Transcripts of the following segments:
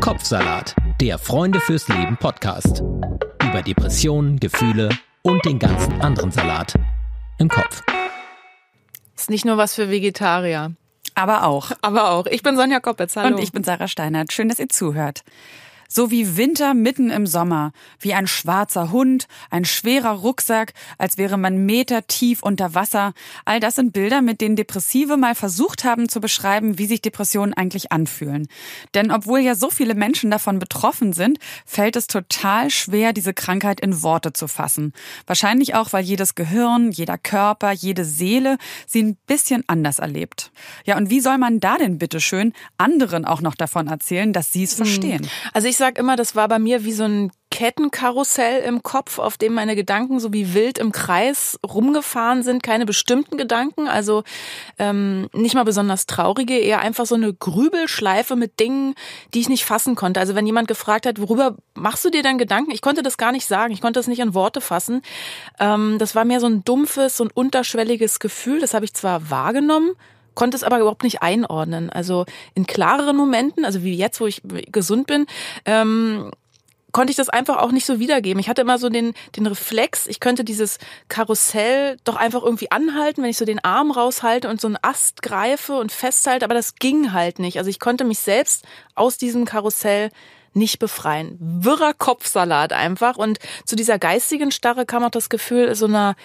Kopfsalat, der Freunde fürs Leben Podcast. Über Depressionen, Gefühle und den ganzen anderen Salat im Kopf. Ist nicht nur was für Vegetarier. Aber auch. Aber auch. Ich bin Sonja Koppitz, hallo. Und ich bin Sarah Steinert. Schön, dass ihr zuhört. So wie Winter mitten im Sommer, wie ein schwarzer Hund, ein schwerer Rucksack, als wäre man Meter tief unter Wasser. All das sind Bilder, mit denen Depressive mal versucht haben zu beschreiben, wie sich Depressionen eigentlich anfühlen. Denn obwohl ja so viele Menschen davon betroffen sind, fällt es total schwer, diese Krankheit in Worte zu fassen. Wahrscheinlich auch, weil jedes Gehirn, jeder Körper, jede Seele sie ein bisschen anders erlebt. Ja, und wie soll man da denn bitteschön anderen auch noch davon erzählen, dass sie es hm. verstehen? Also ich ich sage immer, das war bei mir wie so ein Kettenkarussell im Kopf, auf dem meine Gedanken so wie wild im Kreis rumgefahren sind. Keine bestimmten Gedanken, also ähm, nicht mal besonders traurige, eher einfach so eine Grübelschleife mit Dingen, die ich nicht fassen konnte. Also wenn jemand gefragt hat, worüber machst du dir denn Gedanken? Ich konnte das gar nicht sagen, ich konnte das nicht in Worte fassen. Ähm, das war mehr so ein dumpfes, so ein unterschwelliges Gefühl. Das habe ich zwar wahrgenommen, konnte es aber überhaupt nicht einordnen. Also in klareren Momenten, also wie jetzt, wo ich gesund bin, ähm, konnte ich das einfach auch nicht so wiedergeben. Ich hatte immer so den, den Reflex, ich könnte dieses Karussell doch einfach irgendwie anhalten, wenn ich so den Arm raushalte und so einen Ast greife und festhalte, aber das ging halt nicht. Also ich konnte mich selbst aus diesem Karussell nicht befreien. Wirrer Kopfsalat einfach. Und zu dieser geistigen Starre kam auch das Gefühl so einer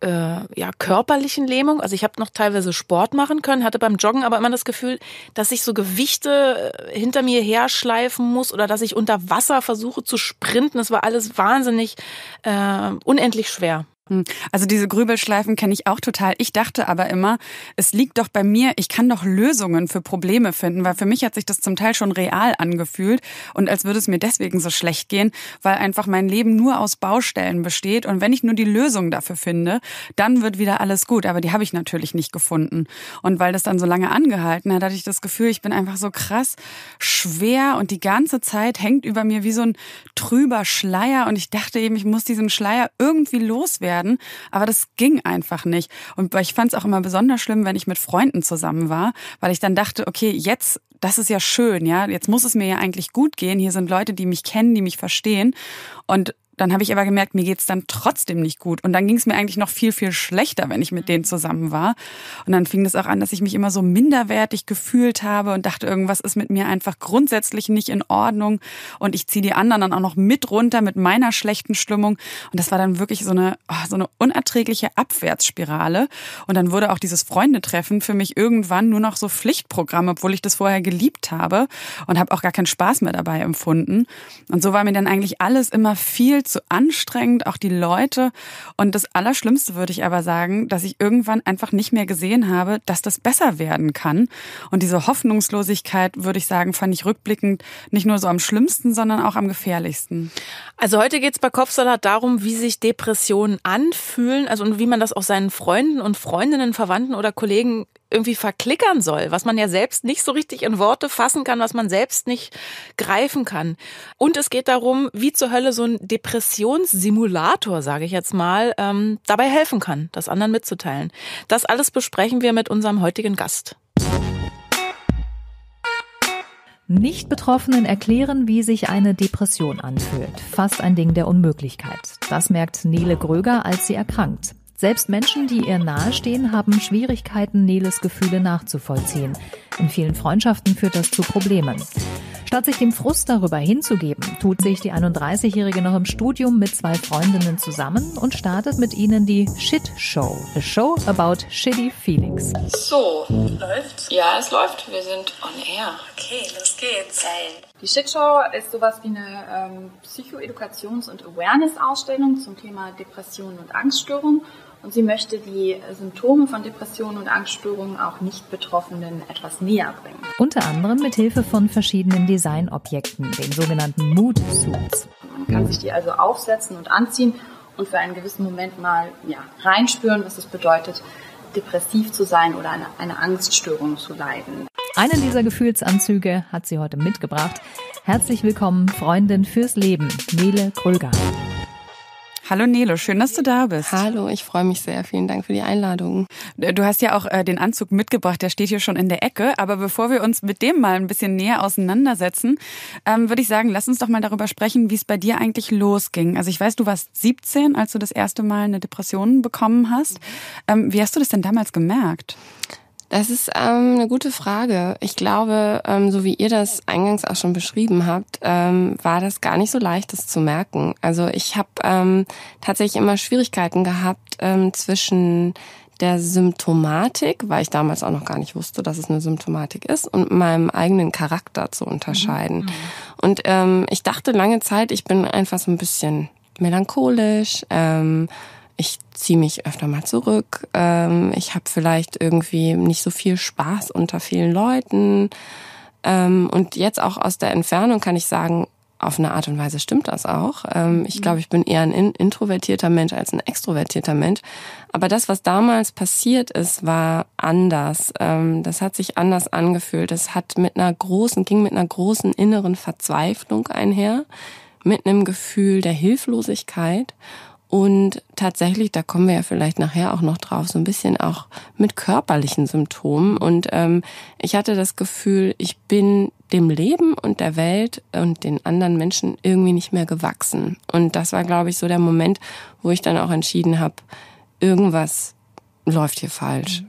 äh, ja, körperlichen Lähmung. Also ich habe noch teilweise Sport machen können, hatte beim Joggen aber immer das Gefühl, dass ich so Gewichte äh, hinter mir herschleifen muss oder dass ich unter Wasser versuche zu sprinten. Das war alles wahnsinnig äh, unendlich schwer. Hm. Also diese Grübelschleifen kenne ich auch total. Ich dachte aber immer, es liegt doch bei mir, ich kann doch Lösungen für Probleme finden, weil für mich hat sich das zum Teil schon real angefühlt und als würde es mir deswegen so schlecht gehen, weil einfach mein Leben nur aus Baustellen besteht und wenn ich nur die Lösung dafür finde, dann wird wieder alles gut. Aber die habe ich natürlich nicht gefunden. Und weil das dann so lange angehalten hat, hatte ich das Gefühl, ich bin einfach so krass schwer und die ganze Zeit hängt über mir wie so ein trüber Schleier und ich dachte eben, ich muss diesen Schleier irgendwie loswerden werden. Aber das ging einfach nicht. Und ich fand es auch immer besonders schlimm, wenn ich mit Freunden zusammen war, weil ich dann dachte, okay, jetzt das ist ja schön, ja. Jetzt muss es mir ja eigentlich gut gehen. Hier sind Leute, die mich kennen, die mich verstehen. Und dann habe ich aber gemerkt, mir geht's dann trotzdem nicht gut. Und dann ging es mir eigentlich noch viel, viel schlechter, wenn ich mit denen zusammen war. Und dann fing es auch an, dass ich mich immer so minderwertig gefühlt habe und dachte, irgendwas ist mit mir einfach grundsätzlich nicht in Ordnung. Und ich ziehe die anderen dann auch noch mit runter mit meiner schlechten Stimmung. Und das war dann wirklich so eine, oh, so eine unerträgliche Abwärtsspirale. Und dann wurde auch dieses Freundetreffen für mich irgendwann nur noch so Pflichtprogramm, obwohl ich das vorher geliebt habe und habe auch gar keinen Spaß mehr dabei empfunden. Und so war mir dann eigentlich alles immer viel zu anstrengend, auch die Leute. Und das Allerschlimmste würde ich aber sagen, dass ich irgendwann einfach nicht mehr gesehen habe, dass das besser werden kann. Und diese Hoffnungslosigkeit, würde ich sagen, fand ich rückblickend nicht nur so am schlimmsten, sondern auch am gefährlichsten. Also heute geht es bei Kopfsalat darum, wie sich Depressionen anfühlen, also und wie man das auch seinen Freunden und Freundinnen, Verwandten oder Kollegen irgendwie verklickern soll, was man ja selbst nicht so richtig in Worte fassen kann, was man selbst nicht greifen kann. Und es geht darum, wie zur Hölle so ein Depressionssimulator, sage ich jetzt mal, ähm, dabei helfen kann, das anderen mitzuteilen. Das alles besprechen wir mit unserem heutigen Gast. Nicht-Betroffenen erklären, wie sich eine Depression anfühlt. Fast ein Ding der Unmöglichkeit. Das merkt Nele Gröger, als sie erkrankt. Selbst Menschen, die ihr nahestehen, haben Schwierigkeiten, Neles Gefühle nachzuvollziehen. In vielen Freundschaften führt das zu Problemen. Statt sich dem Frust darüber hinzugeben, tut sich die 31-Jährige noch im Studium mit zwei Freundinnen zusammen und startet mit ihnen die Shit Show. A show about shitty feelings. So, läuft? Ja, es läuft. Wir sind on air. Okay, los geht's. Geil. Die Shitshow ist sowas wie eine ähm, Psychoedukations- und Awareness-Ausstellung zum Thema Depressionen und Angststörungen und sie möchte die Symptome von Depressionen und Angststörungen auch Nicht-Betroffenen etwas näher bringen. Unter anderem mit Hilfe von verschiedenen Designobjekten, den sogenannten Mood Suits. Man kann sich die also aufsetzen und anziehen und für einen gewissen Moment mal ja, reinspüren, was es bedeutet, depressiv zu sein oder eine, eine Angststörung zu leiden. Einen dieser Gefühlsanzüge hat sie heute mitgebracht. Herzlich willkommen, Freundin fürs Leben, Nele Kröger. Hallo Nelo, schön, dass du da bist. Hallo, ich freue mich sehr. Vielen Dank für die Einladung. Du hast ja auch äh, den Anzug mitgebracht, der steht hier schon in der Ecke. Aber bevor wir uns mit dem mal ein bisschen näher auseinandersetzen, ähm, würde ich sagen, lass uns doch mal darüber sprechen, wie es bei dir eigentlich losging. Also ich weiß, du warst 17, als du das erste Mal eine Depression bekommen hast. Ähm, wie hast du das denn damals gemerkt? Das ist ähm, eine gute Frage. Ich glaube, ähm, so wie ihr das eingangs auch schon beschrieben habt, ähm, war das gar nicht so leicht, das zu merken. Also ich habe ähm, tatsächlich immer Schwierigkeiten gehabt ähm, zwischen der Symptomatik, weil ich damals auch noch gar nicht wusste, dass es eine Symptomatik ist, und meinem eigenen Charakter zu unterscheiden. Mhm. Und ähm, ich dachte lange Zeit, ich bin einfach so ein bisschen melancholisch. Ähm, ich ziehe mich öfter mal zurück. Ähm, ich habe vielleicht irgendwie nicht so viel Spaß unter vielen Leuten. Ähm, und jetzt auch aus der Entfernung kann ich sagen, auf eine Art und Weise stimmt das auch. Ähm, ich glaube, ich bin eher ein introvertierter Mensch als ein extrovertierter Mensch. Aber das, was damals passiert ist, war anders. Ähm, das hat sich anders angefühlt. Es hat mit einer großen, ging mit einer großen inneren Verzweiflung einher, mit einem Gefühl der Hilflosigkeit und tatsächlich, da kommen wir ja vielleicht nachher auch noch drauf, so ein bisschen auch mit körperlichen Symptomen. Und ähm, ich hatte das Gefühl, ich bin dem Leben und der Welt und den anderen Menschen irgendwie nicht mehr gewachsen. Und das war, glaube ich, so der Moment, wo ich dann auch entschieden habe, irgendwas läuft hier falsch.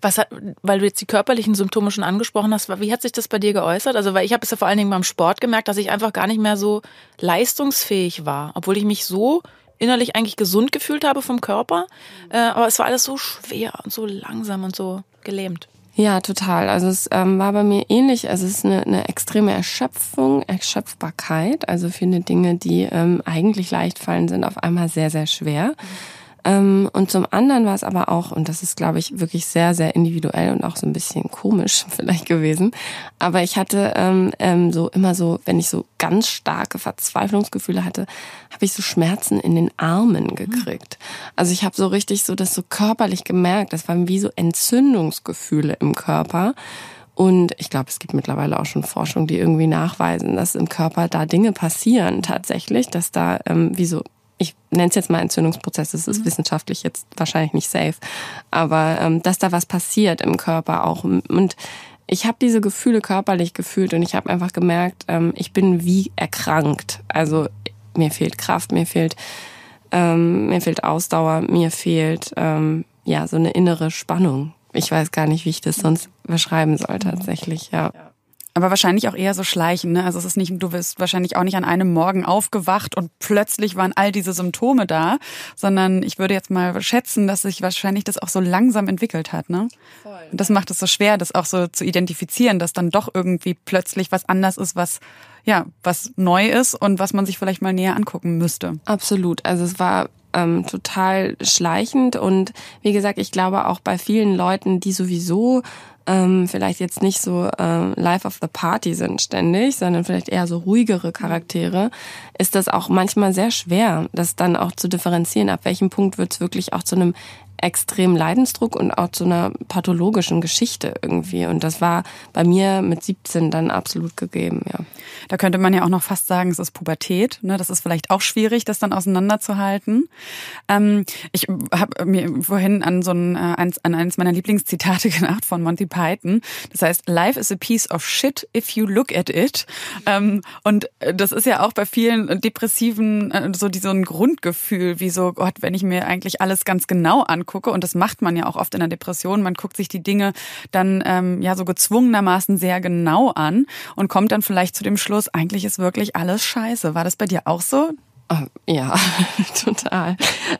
Was hat, weil du jetzt die körperlichen Symptome schon angesprochen hast, wie hat sich das bei dir geäußert? Also, weil ich habe es ja vor allen Dingen beim Sport gemerkt, dass ich einfach gar nicht mehr so leistungsfähig war, obwohl ich mich so innerlich eigentlich gesund gefühlt habe vom Körper. Äh, aber es war alles so schwer und so langsam und so gelähmt. Ja, total. Also es ähm, war bei mir ähnlich. Also es ist eine, eine extreme Erschöpfung, Erschöpfbarkeit. Also viele Dinge, die ähm, eigentlich leicht fallen, sind auf einmal sehr, sehr schwer. Mhm. Ähm, und zum anderen war es aber auch, und das ist, glaube ich, wirklich sehr, sehr individuell und auch so ein bisschen komisch vielleicht gewesen, aber ich hatte ähm, ähm, so immer so, wenn ich so ganz starke Verzweiflungsgefühle hatte, habe ich so Schmerzen in den Armen mhm. gekriegt. Also ich habe so richtig so das so körperlich gemerkt, das waren wie so Entzündungsgefühle im Körper. Und ich glaube, es gibt mittlerweile auch schon Forschung, die irgendwie nachweisen, dass im Körper da Dinge passieren tatsächlich, dass da ähm, wie so ich nenne es jetzt mal Entzündungsprozess, das ist mhm. wissenschaftlich jetzt wahrscheinlich nicht safe, aber ähm, dass da was passiert im Körper auch. Und ich habe diese Gefühle körperlich gefühlt und ich habe einfach gemerkt, ähm, ich bin wie erkrankt. Also mir fehlt Kraft, mir fehlt, ähm, mir fehlt Ausdauer, mir fehlt ähm, ja so eine innere Spannung. Ich weiß gar nicht, wie ich das sonst beschreiben soll tatsächlich, ja. ja. Aber wahrscheinlich auch eher so schleichen. Ne? Also es ist nicht, du wirst wahrscheinlich auch nicht an einem Morgen aufgewacht und plötzlich waren all diese Symptome da, sondern ich würde jetzt mal schätzen, dass sich wahrscheinlich das auch so langsam entwickelt hat. Ne? Voll. Und das macht es so schwer, das auch so zu identifizieren, dass dann doch irgendwie plötzlich was anders ist, was ja was neu ist und was man sich vielleicht mal näher angucken müsste. Absolut. Also es war ähm, total schleichend und wie gesagt, ich glaube auch bei vielen Leuten, die sowieso ähm, vielleicht jetzt nicht so äh, Life of the Party sind ständig, sondern vielleicht eher so ruhigere Charaktere, ist das auch manchmal sehr schwer, das dann auch zu differenzieren, ab welchem Punkt wird es wirklich auch zu einem extremen Leidensdruck und auch zu einer pathologischen Geschichte irgendwie. Und das war bei mir mit 17 dann absolut gegeben, ja. Da könnte man ja auch noch fast sagen, es ist Pubertät. Ne? Das ist vielleicht auch schwierig, das dann auseinanderzuhalten. Ähm, ich habe mir vorhin an so ein, äh, an eines meiner Lieblingszitate gedacht von Monty Python. Das heißt, Life is a piece of shit if you look at it. Ähm, und das ist ja auch bei vielen Depressiven äh, so, die, so ein Grundgefühl, wie so, Gott, wenn ich mir eigentlich alles ganz genau angucke, angucke, und das macht man ja auch oft in der Depression, man guckt sich die Dinge dann ähm, ja so gezwungenermaßen sehr genau an und kommt dann vielleicht zu dem Schluss, eigentlich ist wirklich alles scheiße. War das bei dir auch so? Oh, ja, total.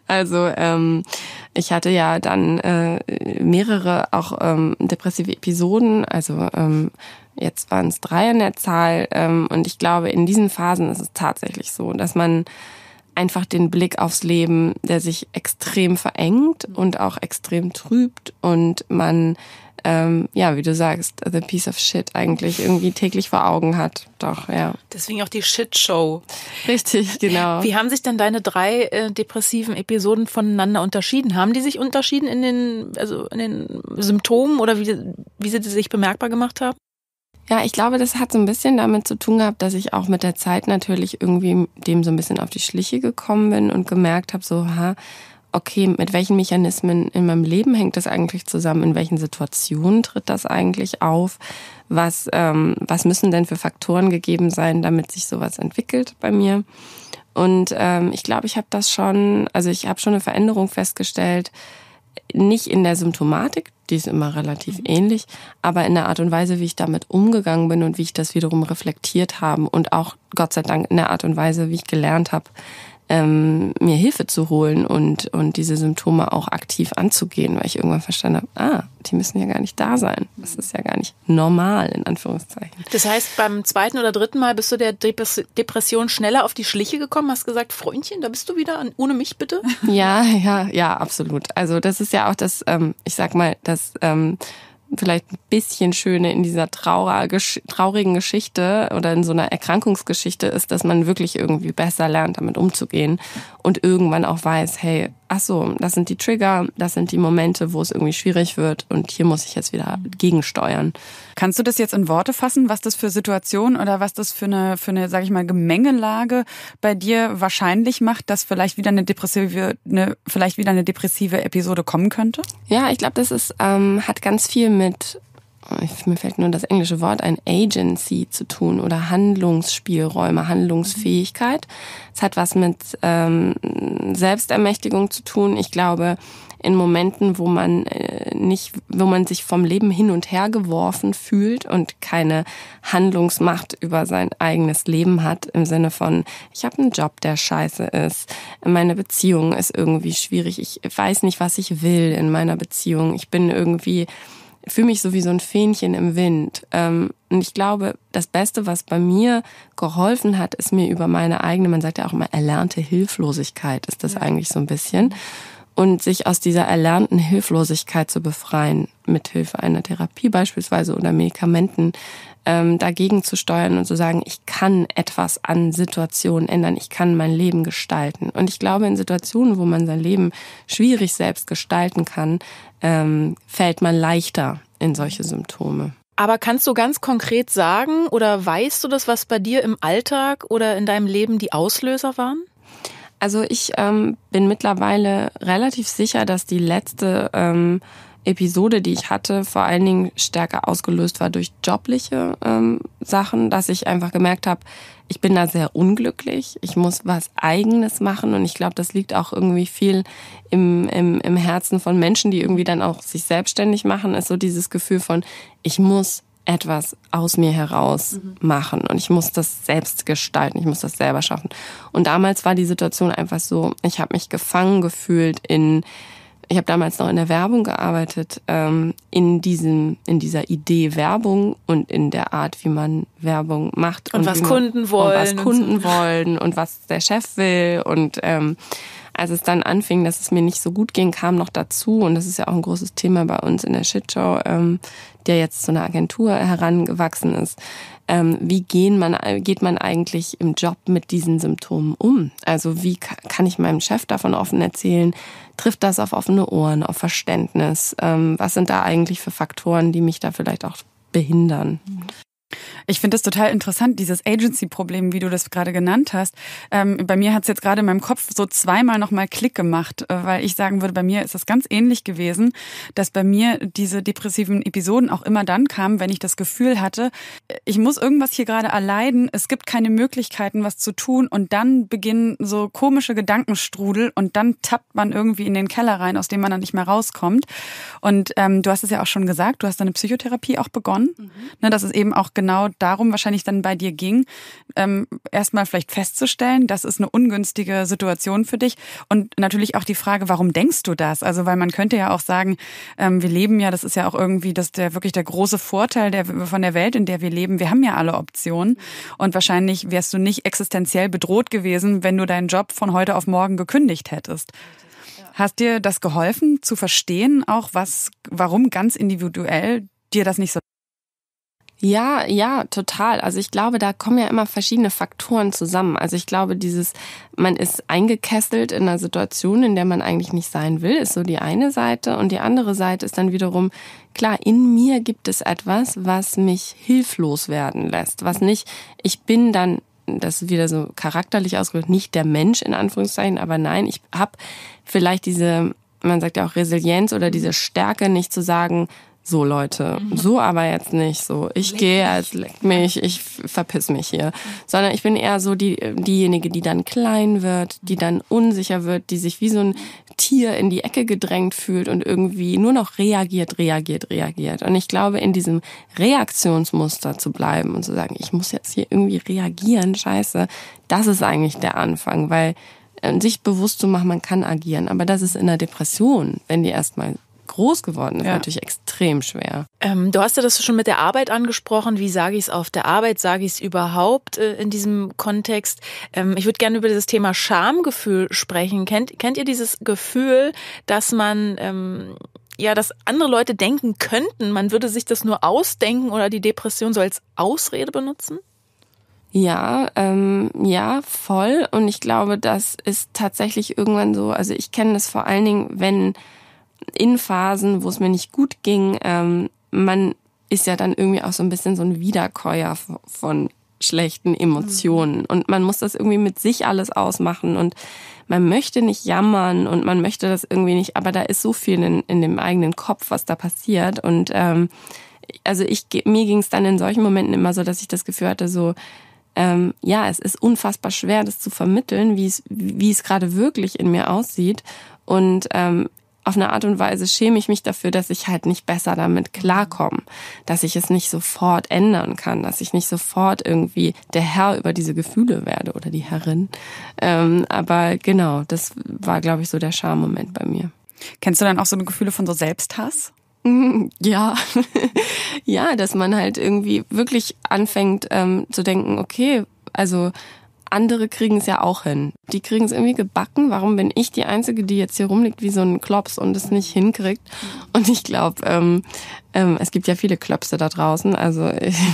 Also ähm, ich hatte ja dann äh, mehrere auch ähm, depressive Episoden, also ähm, jetzt waren es drei in der Zahl ähm, und ich glaube, in diesen Phasen ist es tatsächlich so, dass man einfach den Blick aufs Leben, der sich extrem verengt und auch extrem trübt und man ähm, ja, wie du sagst, the piece of shit eigentlich irgendwie täglich vor Augen hat. Doch, ja. Deswegen auch die Shit-Show. Richtig, genau. Wie haben sich denn deine drei äh, depressiven Episoden voneinander unterschieden? Haben die sich unterschieden in den, also in den Symptomen oder wie, wie sie sich bemerkbar gemacht haben? Ja, ich glaube, das hat so ein bisschen damit zu tun gehabt, dass ich auch mit der Zeit natürlich irgendwie dem so ein bisschen auf die Schliche gekommen bin und gemerkt habe, so, ha, okay, mit welchen Mechanismen in meinem Leben hängt das eigentlich zusammen? In welchen Situationen tritt das eigentlich auf? Was, ähm, was müssen denn für Faktoren gegeben sein, damit sich sowas entwickelt bei mir? Und ähm, ich glaube, ich habe das schon, also ich habe schon eine Veränderung festgestellt, nicht in der Symptomatik, die ist immer relativ mhm. ähnlich, aber in der Art und Weise, wie ich damit umgegangen bin und wie ich das wiederum reflektiert habe und auch Gott sei Dank in der Art und Weise, wie ich gelernt habe, ähm, mir Hilfe zu holen und, und diese Symptome auch aktiv anzugehen, weil ich irgendwann verstanden habe, ah, die müssen ja gar nicht da sein. Das ist ja gar nicht normal, in Anführungszeichen. Das heißt, beim zweiten oder dritten Mal bist du der Depression schneller auf die Schliche gekommen, hast gesagt, Freundchen, da bist du wieder, ohne mich bitte? Ja, ja, ja, absolut. Also das ist ja auch das, ähm, ich sag mal, das ähm, vielleicht ein bisschen Schöne in dieser traurigen Geschichte oder in so einer Erkrankungsgeschichte ist, dass man wirklich irgendwie besser lernt, damit umzugehen und irgendwann auch weiß, hey, ach so, das sind die Trigger, das sind die Momente, wo es irgendwie schwierig wird und hier muss ich jetzt wieder gegensteuern. Kannst du das jetzt in Worte fassen, was das für Situation oder was das für eine, für eine, sag ich mal, Gemengelage bei dir wahrscheinlich macht, dass vielleicht wieder eine depressive, eine, vielleicht wieder eine depressive Episode kommen könnte? Ja, ich glaube, das ist, ähm, hat ganz viel mit mir fällt nur das englische Wort ein, Agency zu tun oder Handlungsspielräume, Handlungsfähigkeit. Es hat was mit ähm, Selbstermächtigung zu tun. Ich glaube, in Momenten, wo man äh, nicht, wo man sich vom Leben hin und her geworfen fühlt und keine Handlungsmacht über sein eigenes Leben hat, im Sinne von, ich habe einen Job, der scheiße ist, meine Beziehung ist irgendwie schwierig, ich weiß nicht, was ich will in meiner Beziehung, ich bin irgendwie fühle mich so wie so ein Fähnchen im Wind. Ähm, und ich glaube, das Beste, was bei mir geholfen hat, ist mir über meine eigene, man sagt ja auch immer, erlernte Hilflosigkeit ist das ja. eigentlich so ein bisschen. Und sich aus dieser erlernten Hilflosigkeit zu befreien, mit Hilfe einer Therapie beispielsweise oder Medikamenten, ähm, dagegen zu steuern und zu sagen, ich kann etwas an Situationen ändern, ich kann mein Leben gestalten. Und ich glaube, in Situationen, wo man sein Leben schwierig selbst gestalten kann, ähm, fällt man leichter in solche Symptome. Aber kannst du ganz konkret sagen oder weißt du das, was bei dir im Alltag oder in deinem Leben die Auslöser waren? Also ich ähm, bin mittlerweile relativ sicher, dass die letzte ähm, Episode, die ich hatte, vor allen Dingen stärker ausgelöst war durch jobliche ähm, Sachen, dass ich einfach gemerkt habe, ich bin da sehr unglücklich. Ich muss was Eigenes machen und ich glaube, das liegt auch irgendwie viel im, im, im Herzen von Menschen, die irgendwie dann auch sich selbstständig machen, ist so dieses Gefühl von, ich muss etwas aus mir heraus mhm. machen und ich muss das selbst gestalten, ich muss das selber schaffen. Und damals war die Situation einfach so, ich habe mich gefangen gefühlt in ich habe damals noch in der Werbung gearbeitet, ähm, in diesem, in dieser Idee Werbung und in der Art, wie man Werbung macht und, und was Kunden wollen, und was Kunden wollen und was der Chef will und ähm, als es dann anfing, dass es mir nicht so gut ging, kam noch dazu, und das ist ja auch ein großes Thema bei uns in der Shitshow, ähm, der jetzt zu einer Agentur herangewachsen ist. Ähm, wie gehen man, geht man eigentlich im Job mit diesen Symptomen um? Also wie kann ich meinem Chef davon offen erzählen? Trifft das auf offene Ohren, auf Verständnis? Ähm, was sind da eigentlich für Faktoren, die mich da vielleicht auch behindern? Ich finde das total interessant, dieses Agency-Problem, wie du das gerade genannt hast. Ähm, bei mir hat es jetzt gerade in meinem Kopf so zweimal nochmal Klick gemacht, äh, weil ich sagen würde, bei mir ist das ganz ähnlich gewesen, dass bei mir diese depressiven Episoden auch immer dann kamen, wenn ich das Gefühl hatte, ich muss irgendwas hier gerade erleiden, es gibt keine Möglichkeiten, was zu tun und dann beginnen so komische Gedankenstrudel und dann tappt man irgendwie in den Keller rein, aus dem man dann nicht mehr rauskommt. Und ähm, du hast es ja auch schon gesagt, du hast deine Psychotherapie auch begonnen. Mhm. Ne, das ist eben auch genau darum wahrscheinlich dann bei dir ging, ähm, erstmal vielleicht festzustellen, das ist eine ungünstige Situation für dich und natürlich auch die Frage, warum denkst du das? Also weil man könnte ja auch sagen, ähm, wir leben ja, das ist ja auch irgendwie das der wirklich der große Vorteil der, von der Welt, in der wir leben. Wir haben ja alle Optionen und wahrscheinlich wärst du nicht existenziell bedroht gewesen, wenn du deinen Job von heute auf morgen gekündigt hättest. Hast dir das geholfen zu verstehen, auch was, warum ganz individuell dir das nicht so Ja, ja, total. Also ich glaube, da kommen ja immer verschiedene Faktoren zusammen. Also ich glaube, dieses, man ist eingekesselt in einer Situation, in der man eigentlich nicht sein will, ist so die eine Seite. Und die andere Seite ist dann wiederum, klar, in mir gibt es etwas, was mich hilflos werden lässt, was nicht, ich bin dann das ist wieder so charakterlich ausgedrückt, nicht der Mensch in Anführungszeichen, aber nein, ich habe vielleicht diese, man sagt ja auch Resilienz oder diese Stärke, nicht zu sagen, so Leute, mhm. so aber jetzt nicht so. Ich gehe als leck mich, ich verpiss mich hier, sondern ich bin eher so die diejenige, die dann klein wird, die dann unsicher wird, die sich wie so ein Tier in die Ecke gedrängt fühlt und irgendwie nur noch reagiert, reagiert, reagiert. Und ich glaube, in diesem Reaktionsmuster zu bleiben und zu sagen, ich muss jetzt hier irgendwie reagieren, scheiße, das ist eigentlich der Anfang, weil äh, sich bewusst zu machen, man kann agieren. Aber das ist in der Depression, wenn die erstmal groß geworden ist, ja. natürlich extrem schwer. Ähm, du hast ja das schon mit der Arbeit angesprochen. Wie sage ich es auf der Arbeit? Sage ich es überhaupt äh, in diesem Kontext? Ähm, ich würde gerne über dieses Thema Schamgefühl sprechen. Kennt, kennt ihr dieses Gefühl, dass man ähm, ja, dass andere Leute denken könnten, man würde sich das nur ausdenken oder die Depression so als Ausrede benutzen? Ja, ähm, ja, voll. Und ich glaube, das ist tatsächlich irgendwann so. Also ich kenne das vor allen Dingen, wenn in Phasen, wo es mir nicht gut ging, ähm, man ist ja dann irgendwie auch so ein bisschen so ein Wiederkäuer von schlechten Emotionen. Mhm. Und man muss das irgendwie mit sich alles ausmachen und man möchte nicht jammern und man möchte das irgendwie nicht, aber da ist so viel in, in dem eigenen Kopf, was da passiert. Und ähm, also ich mir ging es dann in solchen Momenten immer so, dass ich das Gefühl hatte, so ähm, ja, es ist unfassbar schwer, das zu vermitteln, wie es wie es gerade wirklich in mir aussieht. Und ähm, auf eine Art und Weise schäme ich mich dafür, dass ich halt nicht besser damit klarkomme, dass ich es nicht sofort ändern kann, dass ich nicht sofort irgendwie der Herr über diese Gefühle werde oder die Herrin. Ähm, aber genau, das war, glaube ich, so der Charmoment bei mir. Kennst du dann auch so eine Gefühle von so Selbsthass? Ja, ja, dass man halt irgendwie wirklich anfängt ähm, zu denken, okay, also andere kriegen es ja auch hin. Die kriegen es irgendwie gebacken. Warum bin ich die Einzige, die jetzt hier rumliegt wie so ein Klops und es nicht hinkriegt? Und ich glaube, ähm, ähm, es gibt ja viele Klöpse da draußen. Also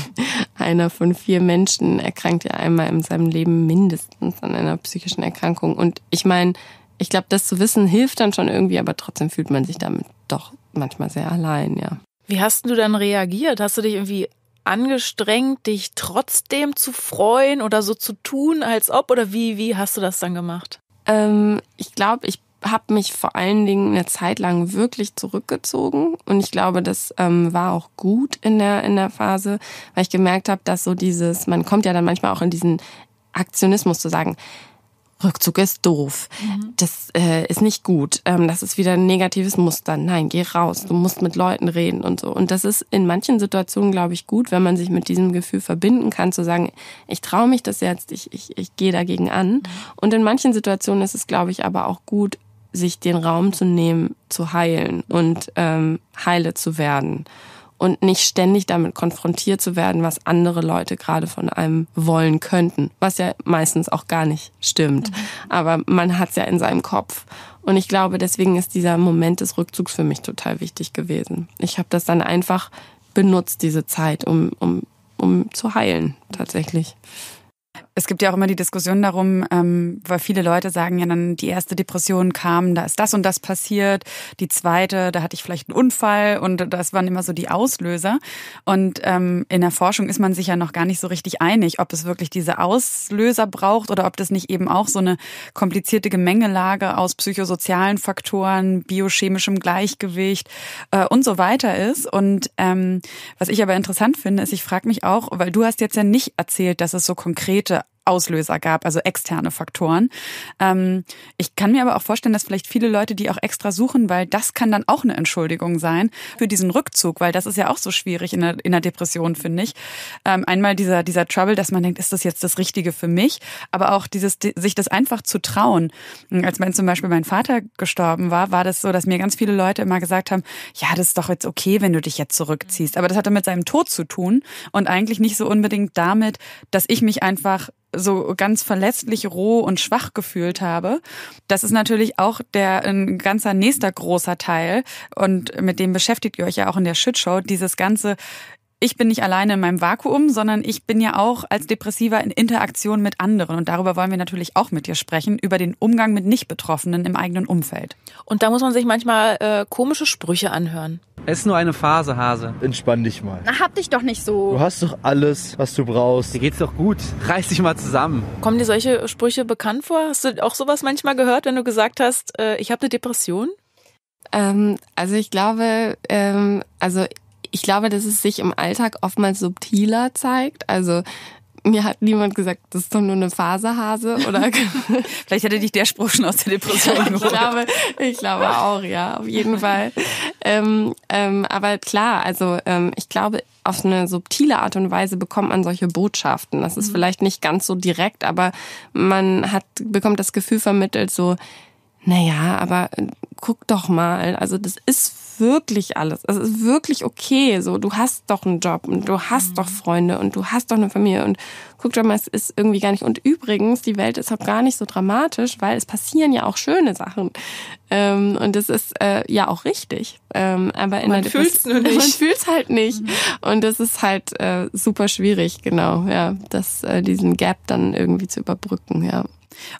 einer von vier Menschen erkrankt ja einmal in seinem Leben mindestens an einer psychischen Erkrankung. Und ich meine, ich glaube, das zu wissen hilft dann schon irgendwie, aber trotzdem fühlt man sich damit doch manchmal sehr allein, ja. Wie hast du dann reagiert? Hast du dich irgendwie angestrengt, dich trotzdem zu freuen oder so zu tun, als ob? Oder wie, wie hast du das dann gemacht? Ähm, ich glaube, ich habe mich vor allen Dingen eine Zeit lang wirklich zurückgezogen und ich glaube, das ähm, war auch gut in der in der Phase, weil ich gemerkt habe, dass so dieses, man kommt ja dann manchmal auch in diesen Aktionismus zu sagen, Rückzug ist doof. Mhm. Das äh, ist nicht gut. Ähm, das ist wieder ein negatives Muster. Nein, geh raus. Du musst mit Leuten reden und so. Und das ist in manchen Situationen, glaube ich, gut, wenn man sich mit diesem Gefühl verbinden kann, zu sagen, ich traue mich das jetzt, ich, ich, ich gehe dagegen an. Mhm. Und in manchen Situationen ist es, glaube ich, aber auch gut, sich den Raum zu nehmen, zu heilen und ähm, heile zu werden und nicht ständig damit konfrontiert zu werden, was andere Leute gerade von einem wollen könnten, was ja meistens auch gar nicht stimmt. Mhm. Aber man hat es ja in seinem Kopf. Und ich glaube, deswegen ist dieser Moment des Rückzugs für mich total wichtig gewesen. Ich habe das dann einfach benutzt, diese Zeit, um, um, um zu heilen, tatsächlich. Es gibt ja auch immer die Diskussion darum, ähm, weil viele Leute sagen ja dann, die erste Depression kam, da ist das und das passiert. Die zweite, da hatte ich vielleicht einen Unfall und das waren immer so die Auslöser. Und ähm, in der Forschung ist man sich ja noch gar nicht so richtig einig, ob es wirklich diese Auslöser braucht oder ob das nicht eben auch so eine komplizierte Gemengelage aus psychosozialen Faktoren, biochemischem Gleichgewicht äh, und so weiter ist. Und ähm, was ich aber interessant finde, ist, ich frage mich auch, weil du hast jetzt ja nicht erzählt, dass es so konkrete Auslöser gab, also externe Faktoren. Ähm, ich kann mir aber auch vorstellen, dass vielleicht viele Leute die auch extra suchen, weil das kann dann auch eine Entschuldigung sein für diesen Rückzug, weil das ist ja auch so schwierig in der, in der Depression, finde ich. Ähm, einmal dieser, dieser Trouble, dass man denkt, ist das jetzt das Richtige für mich? Aber auch dieses, sich das einfach zu trauen. Als mein, zum Beispiel mein Vater gestorben war, war das so, dass mir ganz viele Leute immer gesagt haben, ja, das ist doch jetzt okay, wenn du dich jetzt zurückziehst. Aber das hatte mit seinem Tod zu tun und eigentlich nicht so unbedingt damit, dass ich mich einfach so ganz verletzlich, roh und schwach gefühlt habe. Das ist natürlich auch der ein ganzer nächster großer Teil und mit dem beschäftigt ihr euch ja auch in der Shitshow, dieses ganze ich bin nicht alleine in meinem Vakuum, sondern ich bin ja auch als Depressiver in Interaktion mit anderen. Und darüber wollen wir natürlich auch mit dir sprechen, über den Umgang mit Nicht-Betroffenen im eigenen Umfeld. Und da muss man sich manchmal äh, komische Sprüche anhören. Es ist nur eine Phase, Hase. Entspann dich mal. Na, hab dich doch nicht so. Du hast doch alles, was du brauchst. Dir geht's doch gut. Reiß dich mal zusammen. Kommen dir solche Sprüche bekannt vor? Hast du auch sowas manchmal gehört, wenn du gesagt hast, äh, ich habe eine Depression? Ähm, also ich glaube, ähm, also ich glaube, dass es sich im Alltag oftmals subtiler zeigt. Also mir hat niemand gesagt, das ist doch nur eine Phasehase oder vielleicht hätte dich der Spruch schon aus der Depression geholt. ich glaube, ich glaube auch, ja, auf jeden Fall. Ähm, ähm, aber klar, also ähm, ich glaube, auf eine subtile Art und Weise bekommt man solche Botschaften. Das ist mhm. vielleicht nicht ganz so direkt, aber man hat bekommt das Gefühl vermittelt, so naja, aber äh, guck doch mal, also das ist wirklich alles. Es ist wirklich okay. So, du hast doch einen Job und du hast mhm. doch Freunde und du hast doch eine Familie und guck doch mal, es ist irgendwie gar nicht. Und übrigens, die Welt ist auch gar nicht so dramatisch, weil es passieren ja auch schöne Sachen. Ähm, und das ist äh, ja auch richtig. Ähm, aber in man fühlt es nur nicht. Man fühlt es halt nicht. Mhm. Und das ist halt äh, super schwierig, genau, ja, das, äh, diesen Gap dann irgendwie zu überbrücken, ja.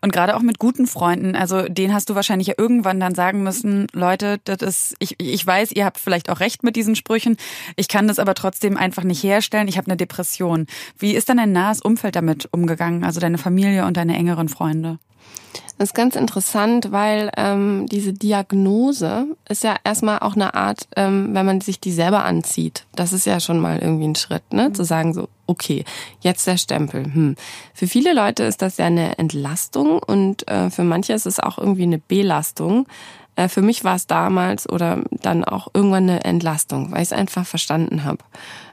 Und gerade auch mit guten Freunden, also den hast du wahrscheinlich ja irgendwann dann sagen müssen, Leute, das ist, ich, ich weiß, ihr habt vielleicht auch recht mit diesen Sprüchen, ich kann das aber trotzdem einfach nicht herstellen, ich habe eine Depression. Wie ist dann dein nahes Umfeld damit umgegangen, also deine Familie und deine engeren Freunde? Das ist ganz interessant, weil ähm, diese Diagnose ist ja erstmal auch eine Art, ähm, wenn man sich die selber anzieht. Das ist ja schon mal irgendwie ein Schritt, ne? Zu sagen so, okay, jetzt der Stempel. Hm. Für viele Leute ist das ja eine Entlastung und äh, für manche ist es auch irgendwie eine Belastung. Äh, für mich war es damals oder dann auch irgendwann eine Entlastung, weil ich es einfach verstanden habe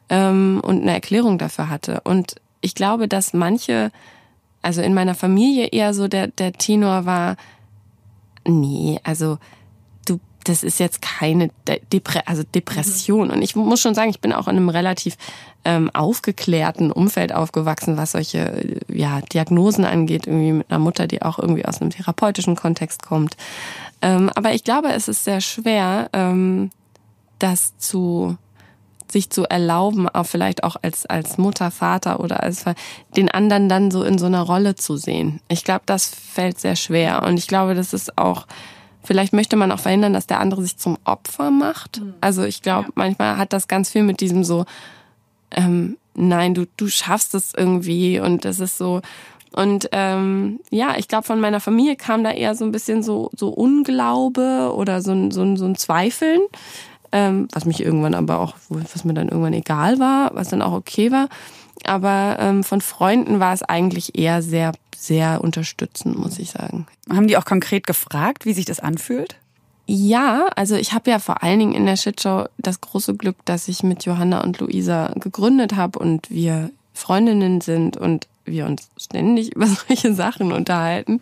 ähm, und eine Erklärung dafür hatte. Und ich glaube, dass manche also in meiner Familie eher so der, der Tenor war, nee, also du, das ist jetzt keine Depre also Depression. Und ich muss schon sagen, ich bin auch in einem relativ ähm, aufgeklärten Umfeld aufgewachsen, was solche ja, Diagnosen angeht, irgendwie mit einer Mutter, die auch irgendwie aus einem therapeutischen Kontext kommt. Ähm, aber ich glaube, es ist sehr schwer, ähm, das zu sich zu erlauben, auch vielleicht auch als, als Mutter, Vater oder als den anderen dann so in so einer Rolle zu sehen. Ich glaube, das fällt sehr schwer. Und ich glaube, das ist auch, vielleicht möchte man auch verhindern, dass der andere sich zum Opfer macht. Mhm. Also ich glaube, ja. manchmal hat das ganz viel mit diesem so, ähm, nein, du, du schaffst es irgendwie und das ist so, und ähm, ja, ich glaube, von meiner Familie kam da eher so ein bisschen so, so Unglaube oder so ein, so ein, so ein Zweifeln ähm, was mich irgendwann aber auch, was mir dann irgendwann egal war, was dann auch okay war. Aber ähm, von Freunden war es eigentlich eher sehr, sehr unterstützend, muss ich sagen. Haben die auch konkret gefragt, wie sich das anfühlt? Ja, also ich habe ja vor allen Dingen in der Shitshow das große Glück, dass ich mit Johanna und Luisa gegründet habe und wir Freundinnen sind und wir uns ständig über solche Sachen unterhalten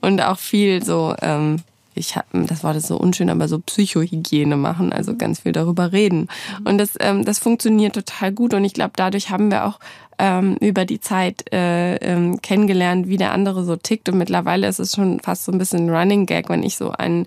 und auch viel so ähm, ich habe, das war das so unschön, aber so Psychohygiene machen, also ganz viel darüber reden. Und das, ähm, das funktioniert total gut und ich glaube, dadurch haben wir auch ähm, über die Zeit äh, ähm, kennengelernt, wie der andere so tickt. Und mittlerweile ist es schon fast so ein bisschen ein Running Gag, wenn ich so einen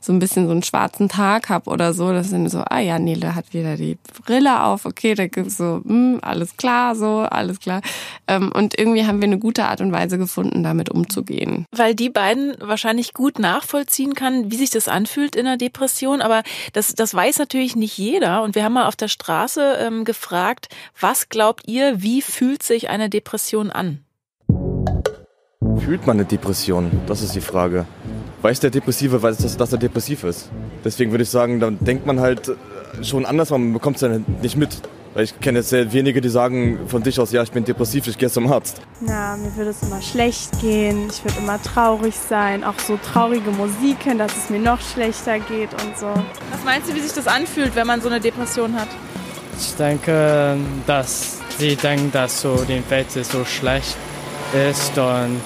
so ein bisschen so einen schwarzen Tag hab oder so, das sind so, ah ja, Nele hat wieder die Brille auf, okay, da gibt's so, hm, alles klar, so, alles klar. Ähm, und irgendwie haben wir eine gute Art und Weise gefunden, damit umzugehen. Weil die beiden wahrscheinlich gut nachvollziehen kann, wie sich das anfühlt in einer Depression, aber das, das weiß natürlich nicht jeder. Und wir haben mal auf der Straße ähm, gefragt, was glaubt ihr, wie fühlt sich eine Depression an? Fühlt man eine Depression? Das ist die Frage weiß der Depressive, weiß, dass, dass er depressiv ist. Deswegen würde ich sagen, dann denkt man halt äh, schon anders, man bekommt es ja nicht mit. Weil ich kenne jetzt sehr wenige, die sagen von sich aus, ja, ich bin depressiv, ich gehe zum Arzt. Na, mir würde es immer schlecht gehen, ich würde immer traurig sein, auch so traurige Musik hören, dass es mir noch schlechter geht und so. Was meinst du, wie sich das anfühlt, wenn man so eine Depression hat? Ich denke, dass sie denken, dass so die Welt so schlecht ist und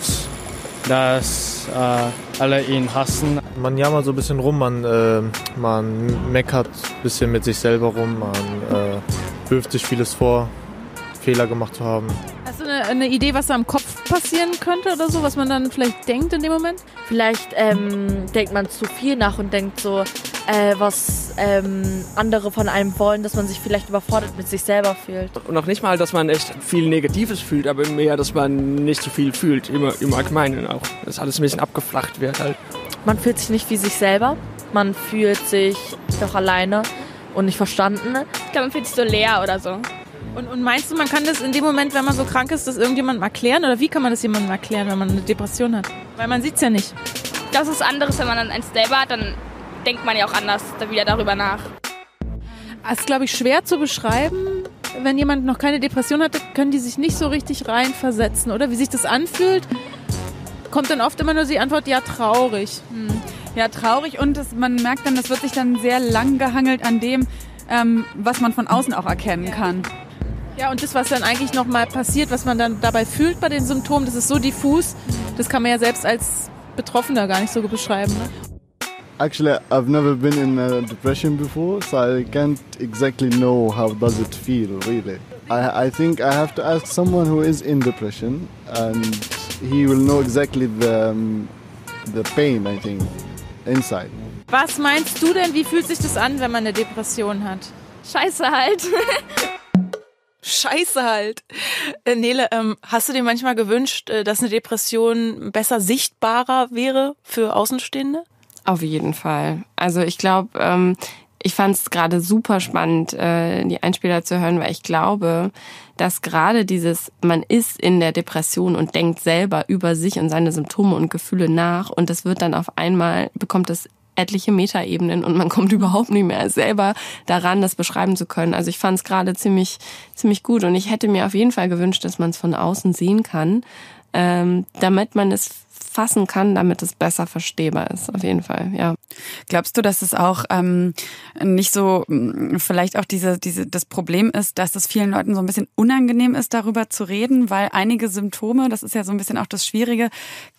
dass äh, alle ihn hassen. Man jammert so ein bisschen rum, man, äh, man meckert ein bisschen mit sich selber rum, man äh, wirft sich vieles vor, Fehler gemacht zu haben. Hast du eine, eine, Idee, was da im Kopf passieren könnte oder so, was man dann vielleicht denkt in dem Moment? Vielleicht ähm, denkt man zu viel nach und denkt so, äh, was ähm, andere von einem wollen, dass man sich vielleicht überfordert mit sich selber fühlt. Und auch nicht mal, dass man echt viel Negatives fühlt, aber mehr, dass man nicht so viel fühlt, immer im Allgemeinen auch. Dass alles ein bisschen abgeflacht wird halt. Man fühlt sich nicht wie sich selber, man fühlt sich doch alleine und nicht verstanden. Ich glaube, man fühlt sich so leer oder so. Und, und, meinst du, man kann das in dem Moment, wenn man so krank ist, das irgendjemandem erklären? Oder wie kann man das jemandem erklären, wenn man eine Depression hat? Weil man sieht es ja nicht. Das ist anderes, wenn man dann eins selber hat, dann denkt man ja auch anders da wieder darüber nach. Es ist, glaube ich, schwer zu beschreiben. Wenn jemand noch keine Depression hatte, können die sich nicht so richtig reinversetzen, oder? Wie sich das anfühlt, kommt dann oft immer nur die Antwort, ja, traurig. Hm. Ja, traurig und das, man merkt dann, das wird sich dann sehr lang gehangelt an dem, ähm, was man von außen auch erkennen kann. Ja, und das, was dann eigentlich nochmal passiert, was man dann dabei fühlt bei den Symptomen, das ist so diffus, das kann man ja selbst als Betroffener gar nicht so beschreiben. Ne? Actually, I've never been in a depression before, so I can't exactly know how does it feel really. I, I think I have to ask someone who is in depression, and he will know exactly the um, the pain. I think inside. Was meinst du denn? Wie fühlt sich das an, wenn man eine Depression hat? Scheiße halt. Scheiße halt. Äh, Nele, ähm, hast du dir manchmal gewünscht, äh, dass eine Depression besser sichtbarer wäre für Außenstehende? Auf jeden Fall. Also ich glaube, ähm, ich fand es gerade super spannend, äh, die Einspieler zu hören, weil ich glaube, dass gerade dieses, man ist in der Depression und denkt selber über sich und seine Symptome und Gefühle nach und das wird dann auf einmal, bekommt das etliche Metaebenen und man kommt überhaupt nicht mehr selber daran, das beschreiben zu können. Also ich fand es gerade ziemlich, ziemlich gut und ich hätte mir auf jeden Fall gewünscht, dass man es von außen sehen kann, ähm, damit man es fassen kann, damit es besser verstehbar ist. Auf jeden Fall, ja. Glaubst du, dass es auch ähm, nicht so mm, vielleicht auch diese, diese das Problem ist, dass es vielen Leuten so ein bisschen unangenehm ist, darüber zu reden, weil einige Symptome, das ist ja so ein bisschen auch das Schwierige,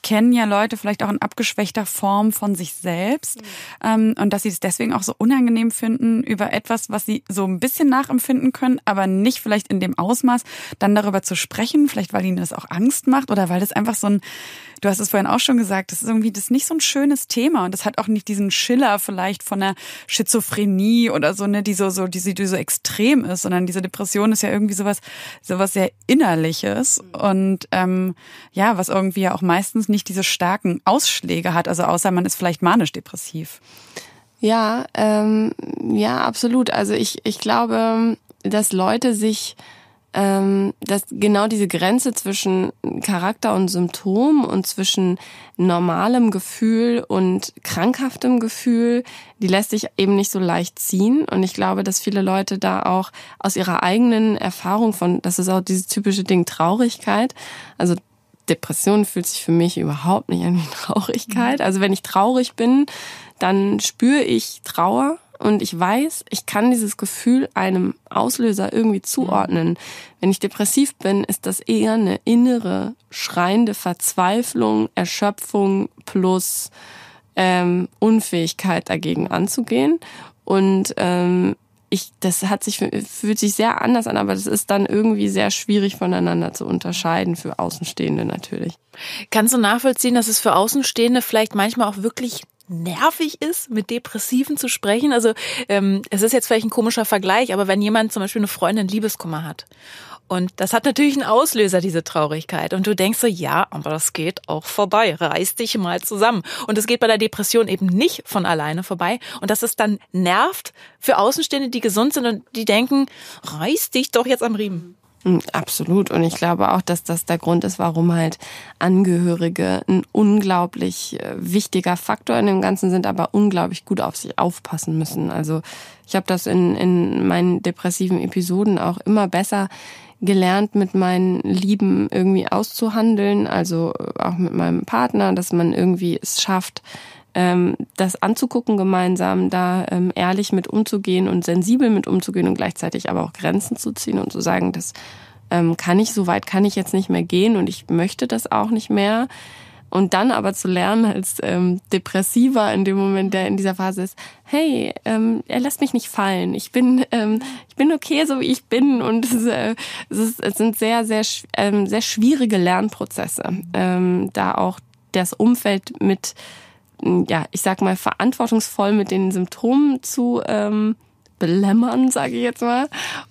kennen ja Leute vielleicht auch in abgeschwächter Form von sich selbst mhm. ähm, und dass sie es deswegen auch so unangenehm finden über etwas, was sie so ein bisschen nachempfinden können, aber nicht vielleicht in dem Ausmaß, dann darüber zu sprechen, vielleicht weil ihnen das auch Angst macht oder weil das einfach so ein Du hast es vorhin auch schon gesagt, das ist irgendwie das ist nicht so ein schönes Thema und das hat auch nicht diesen Schiller vielleicht von einer Schizophrenie oder so, ne, die so, so, die, die so extrem ist, sondern diese Depression ist ja irgendwie sowas, sowas sehr Innerliches und ähm, ja, was irgendwie ja auch meistens nicht diese starken Ausschläge hat, also außer man ist vielleicht manisch-depressiv. Ja, ähm, ja, absolut. Also ich, ich glaube, dass Leute sich ähm, dass genau diese Grenze zwischen Charakter und Symptom und zwischen normalem Gefühl und krankhaftem Gefühl, die lässt sich eben nicht so leicht ziehen. Und ich glaube, dass viele Leute da auch aus ihrer eigenen Erfahrung von, das ist auch dieses typische Ding Traurigkeit, also Depression fühlt sich für mich überhaupt nicht an wie Traurigkeit. Also wenn ich traurig bin, dann spüre ich Trauer und ich weiß, ich kann dieses Gefühl einem Auslöser irgendwie zuordnen. Wenn ich depressiv bin, ist das eher eine innere, schreiende Verzweiflung, Erschöpfung plus ähm, Unfähigkeit dagegen anzugehen. Und ähm, ich, das hat sich fühlt sich sehr anders an, aber das ist dann irgendwie sehr schwierig voneinander zu unterscheiden für Außenstehende natürlich. Kannst du nachvollziehen, dass es für Außenstehende vielleicht manchmal auch wirklich nervig ist, mit Depressiven zu sprechen. Also ähm, es ist jetzt vielleicht ein komischer Vergleich, aber wenn jemand zum Beispiel eine Freundin Liebeskummer hat und das hat natürlich einen Auslöser, diese Traurigkeit. Und du denkst so, ja, aber das geht auch vorbei. Reiß dich mal zusammen. Und es geht bei der Depression eben nicht von alleine vorbei. Und dass es dann nervt für Außenstehende, die gesund sind und die denken, reiß dich doch jetzt am Riemen. Hm, absolut. Und ich glaube auch, dass das der Grund ist, warum halt Angehörige ein unglaublich äh, wichtiger Faktor in dem Ganzen sind, aber unglaublich gut auf sich aufpassen müssen. Also ich habe das in, in meinen depressiven Episoden auch immer besser gelernt, mit meinen Lieben irgendwie auszuhandeln, also auch mit meinem Partner, dass man irgendwie es schafft, ähm, das anzugucken gemeinsam, da ähm, ehrlich mit umzugehen und sensibel mit umzugehen und gleichzeitig aber auch Grenzen zu ziehen und zu sagen, das ähm, kann ich, so weit kann ich jetzt nicht mehr gehen und ich möchte das auch nicht mehr. Und dann aber zu lernen als ähm, Depressiver in dem Moment, der in dieser Phase ist, hey, ähm, er lässt mich nicht fallen. Ich bin, ähm, ich bin okay, so wie ich bin. Und es, äh, es, ist, es sind sehr, sehr, ähm, sehr schwierige Lernprozesse, ähm, da auch das Umfeld mit ja, ich sag mal, verantwortungsvoll mit den Symptomen zu ähm, belämmern, sage ich jetzt mal,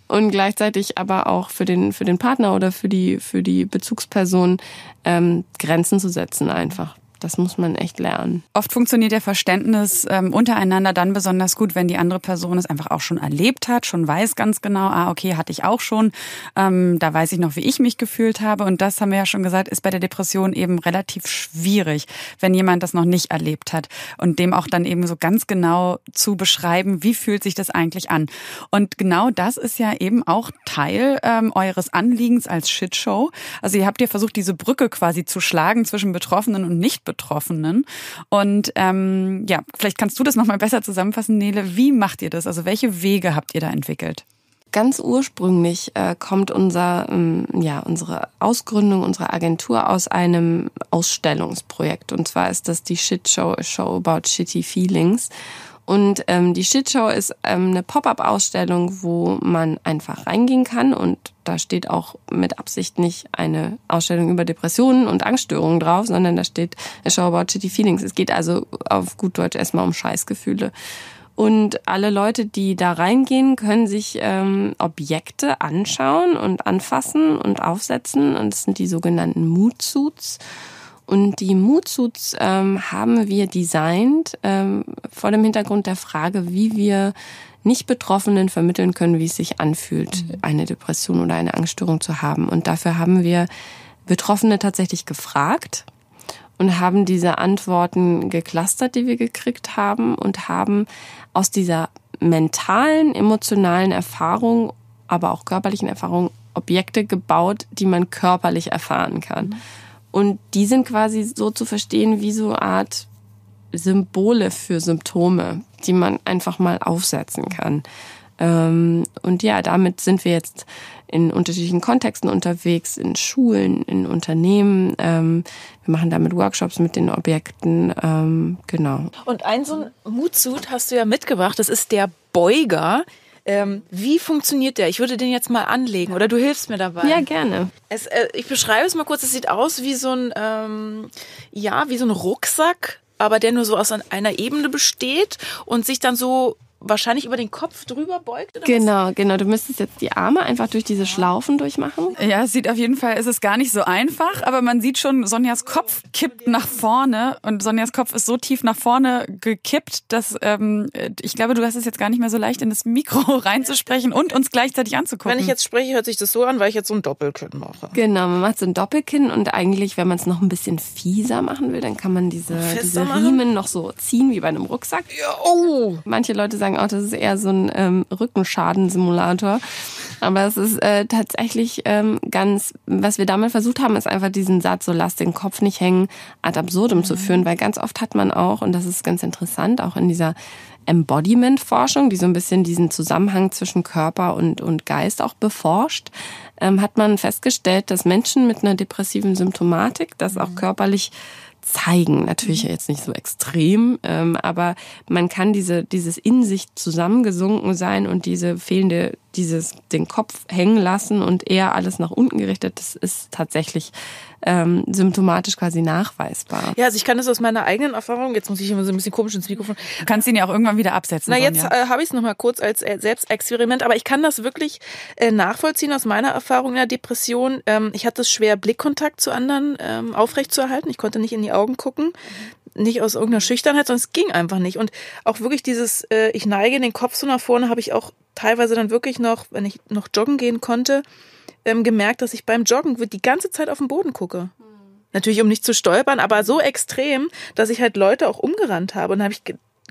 und gleichzeitig aber auch für den für den Partner oder für die für die Bezugsperson ähm, Grenzen zu setzen einfach. Das muss man echt lernen. Oft funktioniert der Verständnis ähm, untereinander dann besonders gut, wenn die andere Person es einfach auch schon erlebt hat, schon weiß ganz genau, ah, okay, hatte ich auch schon. Ähm, da weiß ich noch, wie ich mich gefühlt habe. Und das haben wir ja schon gesagt, ist bei der Depression eben relativ schwierig, wenn jemand das noch nicht erlebt hat. Und dem auch dann eben so ganz genau zu beschreiben, wie fühlt sich das eigentlich an. Und genau das ist ja eben auch Teil ähm, eures Anliegens als Shitshow. Also ihr habt ja versucht, diese Brücke quasi zu schlagen zwischen Betroffenen und nicht Betroffenen. Und ähm, ja, vielleicht kannst du das nochmal besser zusammenfassen, Nele. Wie macht ihr das? Also welche Wege habt ihr da entwickelt? Ganz ursprünglich äh, kommt unser, ähm, ja, unsere Ausgründung unserer Agentur aus einem Ausstellungsprojekt. Und zwar ist das die Shit Show, a Show about Shitty Feelings. Und ähm, die Shitshow ist ähm, eine Pop-up-Ausstellung, wo man einfach reingehen kann und da steht auch mit Absicht nicht eine Ausstellung über Depressionen und Angststörungen drauf, sondern da steht a Show about shitty feelings. Es geht also auf gut Deutsch erstmal um Scheißgefühle. Und alle Leute, die da reingehen, können sich ähm, Objekte anschauen und anfassen und aufsetzen. Und das sind die sogenannten Mood Suits. Und die Moodsuits ähm, haben wir designt ähm, vor dem Hintergrund der Frage, wie wir nicht Betroffenen vermitteln können, wie es sich anfühlt, mhm. eine Depression oder eine Angststörung zu haben. Und dafür haben wir Betroffene tatsächlich gefragt und haben diese Antworten geclustert, die wir gekriegt haben und haben aus dieser mentalen, emotionalen Erfahrung, aber auch körperlichen Erfahrung Objekte gebaut, die man körperlich erfahren kann. Mhm. Und die sind quasi so zu verstehen wie so eine Art Symbole für Symptome, die man einfach mal aufsetzen kann. Ähm, und ja, damit sind wir jetzt in unterschiedlichen Kontexten unterwegs, in Schulen, in Unternehmen. Ähm, wir machen damit Workshops mit den Objekten. Ähm, genau. Und ein so ein Moodsuit hast du ja mitgebracht. Das ist der Beuger. Ähm, wie funktioniert der? Ich würde den jetzt mal anlegen oder du hilfst mir dabei. Ja, gerne. Es, äh, ich beschreibe es mal kurz. Es sieht aus wie so ein, ähm, ja, wie so ein Rucksack, aber der nur so aus einer Ebene besteht und sich dann so wahrscheinlich über den Kopf drüber beugt? Oder genau, was? genau. Du müsstest jetzt die Arme einfach durch diese Schlaufen durchmachen. Ja, es sieht auf jeden Fall, ist es gar nicht so einfach, aber man sieht schon, Sonjas Kopf kippt nach vorne und Sonjas Kopf ist so tief nach vorne gekippt, dass ähm, ich glaube, du hast es jetzt gar nicht mehr so leicht in das Mikro reinzusprechen und uns gleichzeitig anzugucken. Wenn ich jetzt spreche, hört sich das so an, weil ich jetzt so ein Doppelkinn mache. Genau, man macht so ein Doppelkinn und eigentlich, wenn man es noch ein bisschen fieser machen will, dann kann man diese, diese Riemen noch so ziehen wie bei einem Rucksack. Ja, oh! Manche Leute sagen auch, das ist eher so ein ähm, Rückenschadenssimulator. Aber es ist äh, tatsächlich ähm, ganz, was wir damit versucht haben, ist einfach diesen Satz, so lass den Kopf nicht hängen, ad absurdum mhm. zu führen, weil ganz oft hat man auch, und das ist ganz interessant, auch in dieser Embodiment-Forschung, die so ein bisschen diesen Zusammenhang zwischen Körper und, und Geist auch beforscht, ähm, hat man festgestellt, dass Menschen mit einer depressiven Symptomatik das auch mhm. körperlich zeigen. Natürlich mhm. jetzt nicht so extrem, ähm, aber man kann diese, dieses in sich zusammengesunken sein und diese fehlende, dieses den Kopf hängen lassen und eher alles nach unten gerichtet, das ist tatsächlich ähm, symptomatisch quasi nachweisbar. Ja, also ich kann das aus meiner eigenen Erfahrung, jetzt muss ich immer so ein bisschen komisch ins Mikrofon. Du kannst ihn ja auch irgendwann wieder absetzen. Na, jetzt äh, habe ich es nochmal kurz als äh, Selbstexperiment, aber ich kann das wirklich äh, nachvollziehen aus meiner Erfahrung in der Depression. Ähm, ich hatte es schwer, Blickkontakt zu anderen ähm, aufrechtzuerhalten. Ich konnte nicht in die Augen gucken nicht aus irgendeiner Schüchternheit, sondern es ging einfach nicht. Und auch wirklich dieses, äh, ich neige den Kopf so nach vorne, habe ich auch teilweise dann wirklich noch, wenn ich noch joggen gehen konnte, ähm, gemerkt, dass ich beim Joggen die ganze Zeit auf den Boden gucke. Natürlich, um nicht zu stolpern, aber so extrem, dass ich halt Leute auch umgerannt habe. Und habe ich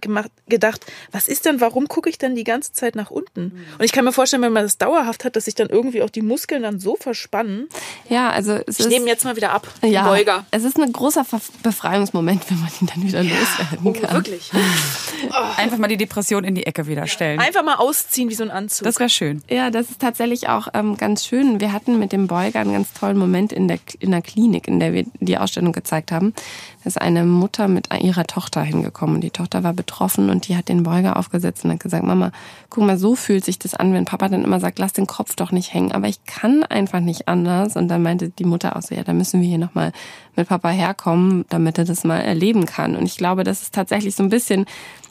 gemacht, gedacht, was ist denn, warum gucke ich denn die ganze Zeit nach unten? Und ich kann mir vorstellen, wenn man das dauerhaft hat, dass sich dann irgendwie auch die Muskeln dann so verspannen. Ja, also es ich nehme jetzt mal wieder ab. Ja, Beuger. es ist ein großer Befreiungsmoment, wenn man ihn dann wieder ja, loswerden oh, kann. Wirklich. Einfach mal die Depression in die Ecke wieder stellen. Einfach mal ausziehen wie so ein Anzug. Das wäre schön. Ja, das ist tatsächlich auch ähm, ganz schön. Wir hatten mit dem Beuger einen ganz tollen Moment in der, in der Klinik, in der wir die Ausstellung gezeigt haben. Ist eine Mutter mit ihrer Tochter hingekommen. Die Tochter war betroffen betroffen und die hat den Beuger aufgesetzt und hat gesagt, Mama, guck mal, so fühlt sich das an, wenn Papa dann immer sagt, lass den Kopf doch nicht hängen. Aber ich kann einfach nicht anders. Und dann meinte die Mutter auch so, ja, da müssen wir hier nochmal mit Papa herkommen, damit er das mal erleben kann. Und ich glaube, das ist tatsächlich so ein bisschen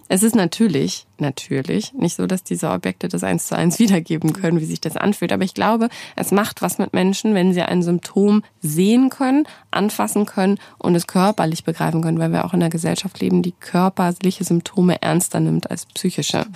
es ist natürlich, natürlich nicht so, dass diese Objekte das eins zu eins wiedergeben können, wie sich das anfühlt. Aber ich glaube, es macht was mit Menschen, wenn sie ein Symptom sehen können, anfassen können und es körperlich begreifen können, weil wir auch in einer Gesellschaft leben, die körperliche Symptome ernster nimmt als psychische.